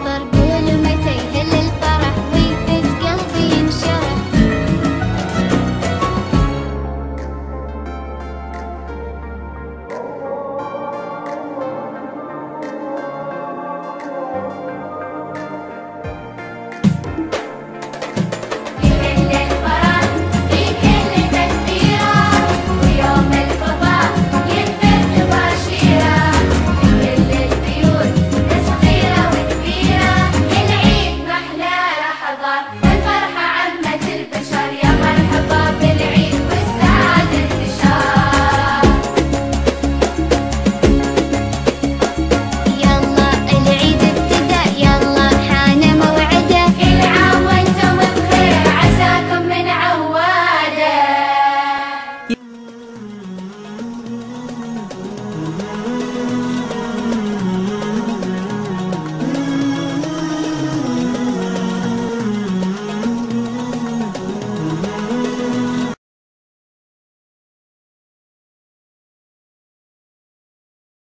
kadar